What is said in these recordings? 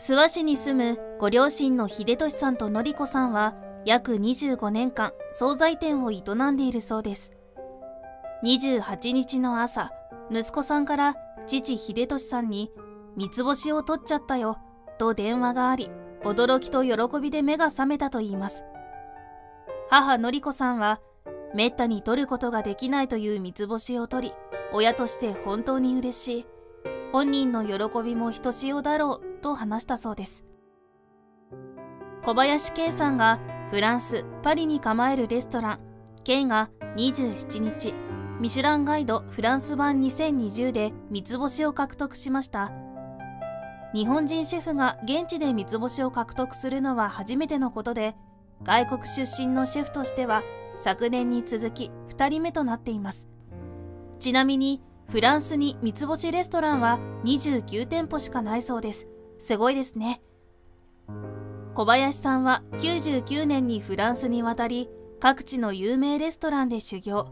諏訪市に住むご両親の秀俊さんと典子さんは約25年間惣菜店を営んでいるそうです。28日の朝息子さんから父秀俊さんに三つ星を取っちゃったよと電話があり驚きと喜びで目が覚めたといいます。母典子さんはめったに取ることができないという三つ星を取り親として本当に嬉しい。本人の喜びもひとしおだろうと話したそうです。小林圭さんがフランス・パリに構えるレストラン K が27日ミシュランガイドフランス版2020で三つ星を獲得しました。日本人シェフが現地で三つ星を獲得するのは初めてのことで外国出身のシェフとしては昨年に続き2人目となっています。ちなみにフランスに三つ星レストランは29店舗しかないそうです。すごいですね。小林さんは99年にフランスに渡り各地の有名レストランで修行。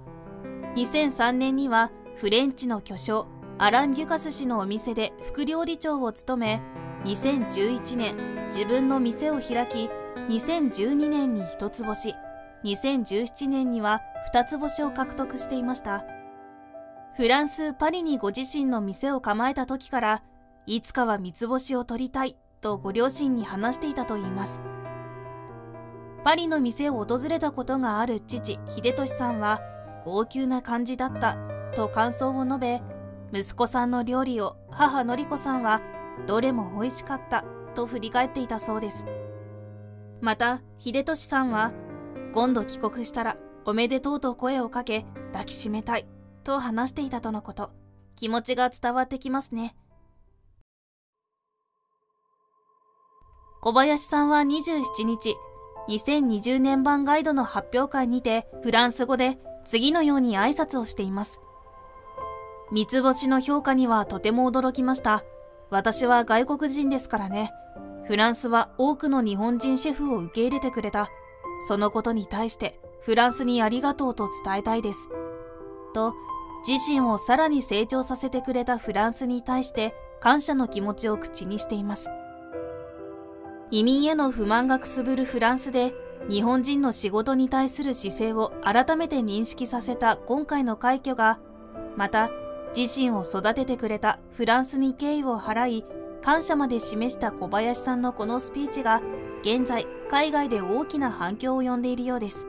2003年にはフレンチの巨匠アラン・デュカス氏のお店で副料理長を務め2011年自分の店を開き2012年に一つ星2017年には二つ星を獲得していました。フランス・パリにご自身の店を構えた時からいつかは三つ星を取りたいとご両親に話していたといいます。パリの店を訪れたことがある父秀俊さんは高級な感じだったと感想を述べ息子さんの料理を母のり子さんはどれも美味しかったと振り返っていたそうです。また秀俊さんは今度帰国したらおめでとうと声をかけ抱きしめたいと話していたとのこと。気持ちが伝わってきますね。小林さんは27日2020年版ガイドの発表会にてフランス語で次のように挨拶をしています。三つ星の評価にはとても驚きました。私は外国人ですからね。フランスは多くの日本人シェフを受け入れてくれた。そのことに対してフランスにありがとうと伝えたいです。と自身をさらに成長させてくれたフランスに対して感謝の気持ちを口にしています。移民への不満がくすぶるフランスで日本人の仕事に対する姿勢を改めて認識させた今回の快挙がまた自身を育ててくれたフランスに敬意を払い感謝まで示した小林さんのこのスピーチが現在海外で大きな反響を呼んでいるようです。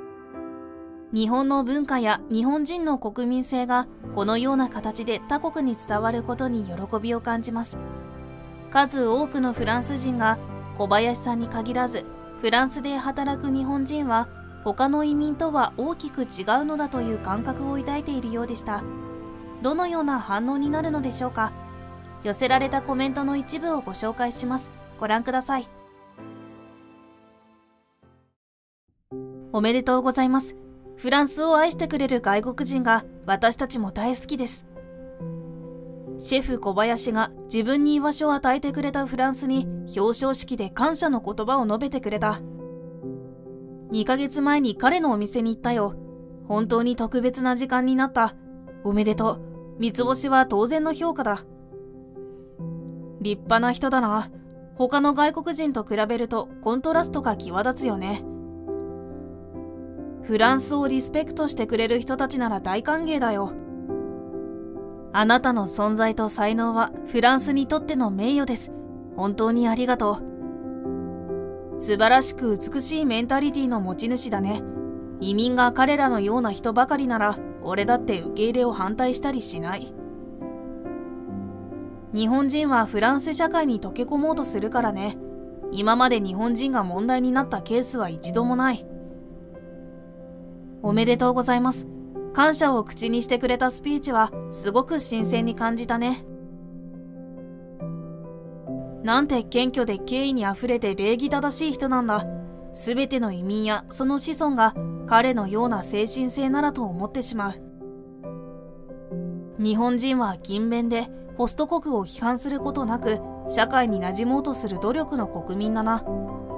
日本の文化や日本人の国民性がこのような形で他国に伝わることに喜びを感じます。数多くのフランス人が小林さんに限らずフランスで働く日本人は他の移民とは大きく違うのだという感覚を抱いているようでした。どのような反応になるのでしょうか？寄せられたコメントの一部をご紹介します。ご覧ください。おめでとうございます。フランスを愛してくれる外国人が私たちも大好きです。シェフ小林が自分に居場所を与えてくれたフランスに表彰式で感謝の言葉を述べてくれた。2ヶ月前に彼のお店に行ったよ。本当に特別な時間になった。おめでとう。三つ星は当然の評価だ。立派な人だな。他の外国人と比べるとコントラストが際立つよね。フランスをリスペクトしてくれる人たちなら大歓迎だよ。あなたの存在と才能はフランスにとっての名誉です。本当にありがとう。素晴らしく美しいメンタリティの持ち主だね。移民が彼らのような人ばかりなら、俺だって受け入れを反対したりしない。日本人はフランス社会に溶け込もうとするからね。今まで日本人が問題になったケースは一度もない。おめでとうございます。感謝を口にしてくれたスピーチはすごく新鮮に感じたね。なんて謙虚で敬意にあふれて礼儀正しい人なんだ。すべての移民やその子孫が彼のような精神性ならと思ってしまう。日本人は勤勉でホスト国を批判することなく社会に馴染もうとする努力の国民だな。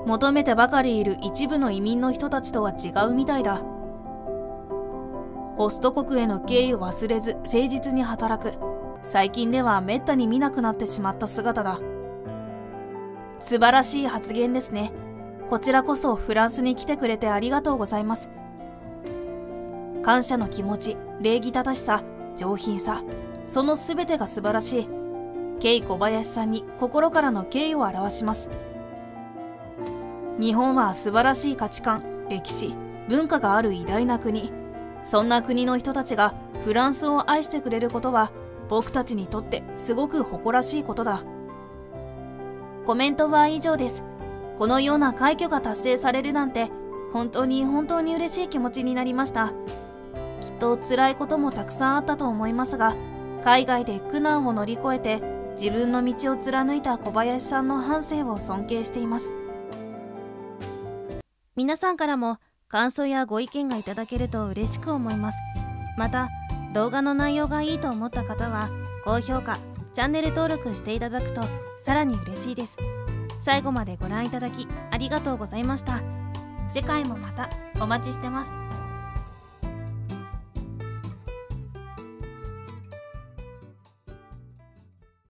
求めてばかりいる一部の移民の人たちとは違うみたいだ。ホスト国への敬意を忘れず誠実に働く最近ではめったに見なくなってしまった姿だ素晴らしい発言ですね。こちらこそフランスに来てくれてありがとうございます。感謝の気持ち、礼儀正しさ、上品さ、その全てが素晴らしい。ケイ小林さんに心からの敬意を表します。日本は素晴らしい価値観、歴史、文化がある偉大な国。そんな国の人たちがフランスを愛してくれることは僕たちにとってすごく誇らしいことだ。コメントは以上です。このような快挙が達成されるなんて本当に本当に嬉しい気持ちになりました。きっと辛いこともたくさんあったと思いますが、海外で苦難を乗り越えて自分の道を貫いた小林さんの半生を尊敬しています。皆さんからも感想やご意見がいただけると嬉しく思います。また、動画の内容がいいと思った方は、高評価、チャンネル登録していただくとさらに嬉しいです。最後までご覧いただきありがとうございました。次回もまたお待ちしてます。